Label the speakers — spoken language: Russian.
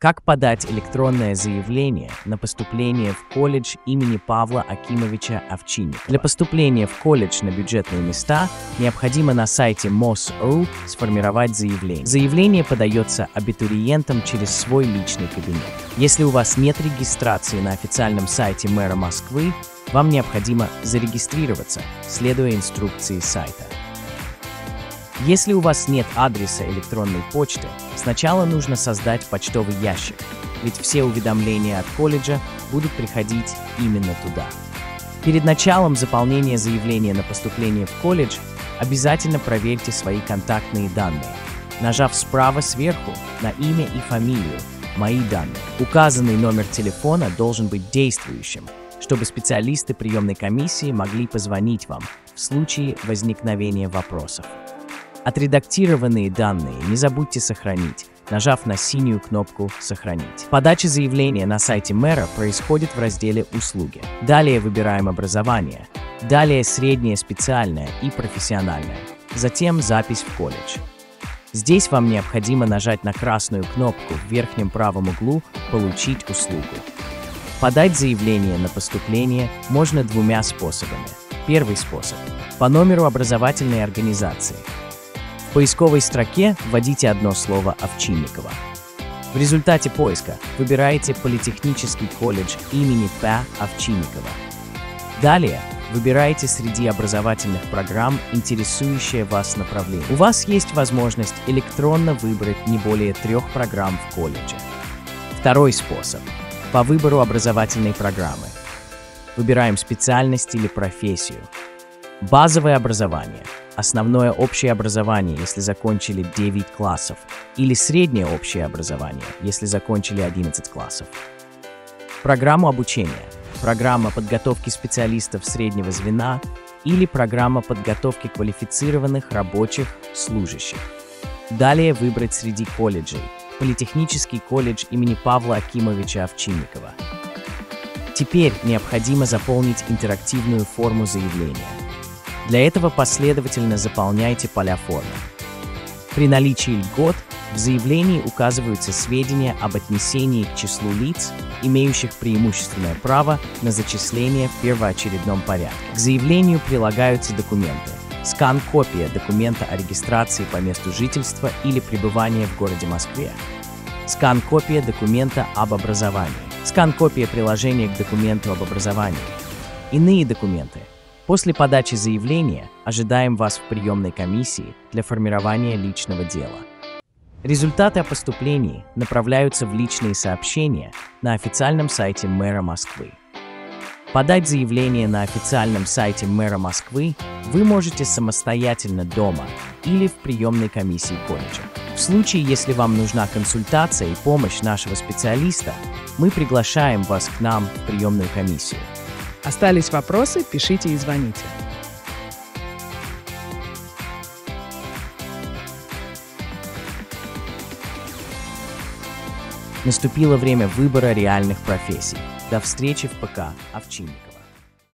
Speaker 1: Как подать электронное заявление на поступление в колледж имени Павла Акимовича Овчинникова? Для поступления в колледж на бюджетные места необходимо на сайте MOS.ru сформировать заявление. Заявление подается абитуриентам через свой личный кабинет. Если у вас нет регистрации на официальном сайте мэра Москвы, вам необходимо зарегистрироваться, следуя инструкции сайта. Если у вас нет адреса электронной почты, сначала нужно создать почтовый ящик, ведь все уведомления от колледжа будут приходить именно туда. Перед началом заполнения заявления на поступление в колледж обязательно проверьте свои контактные данные, нажав справа сверху на имя и фамилию «Мои данные». Указанный номер телефона должен быть действующим, чтобы специалисты приемной комиссии могли позвонить вам в случае возникновения вопросов. Отредактированные данные не забудьте сохранить, нажав на синюю кнопку «Сохранить». Подача заявления на сайте мэра происходит в разделе «Услуги». Далее выбираем образование, далее среднее специальное и профессиональное, затем запись в колледж. Здесь вам необходимо нажать на красную кнопку в верхнем правом углу «Получить услугу». Подать заявление на поступление можно двумя способами. Первый способ – по номеру образовательной организации – в поисковой строке вводите одно слово Овчинникова. В результате поиска выбираете Политехнический колледж имени П. Овчинникова. Далее выбираете среди образовательных программ интересующее вас направление. У вас есть возможность электронно выбрать не более трех программ в колледже. Второй способ – по выбору образовательной программы. Выбираем специальность или профессию. Базовое образование – основное общее образование, если закончили 9 классов, или среднее общее образование, если закончили 11 классов. Программу обучения, программа подготовки специалистов среднего звена или программа подготовки квалифицированных рабочих служащих. Далее выбрать среди колледжей Политехнический колледж имени Павла Акимовича Овчинникова. Теперь необходимо заполнить интерактивную форму заявления – для этого последовательно заполняйте поля формы. При наличии льгот в заявлении указываются сведения об отнесении к числу лиц, имеющих преимущественное право на зачисление в первоочередном порядке. К заявлению прилагаются документы. Скан-копия документа о регистрации по месту жительства или пребывания в городе Москве. Скан-копия документа об образовании. Скан-копия приложения к документу об образовании. Иные документы, После подачи заявления ожидаем вас в приемной комиссии для формирования личного дела. Результаты о поступлении направляются в личные сообщения на официальном сайте мэра Москвы. Подать заявление на официальном сайте мэра Москвы вы можете самостоятельно дома или в приемной комиссии колледжа. В случае, если вам нужна консультация и помощь нашего специалиста, мы приглашаем вас к нам в приемную комиссию.
Speaker 2: Остались вопросы? Пишите и звоните.
Speaker 1: Наступило время выбора реальных профессий. До встречи в ПК Овчинников.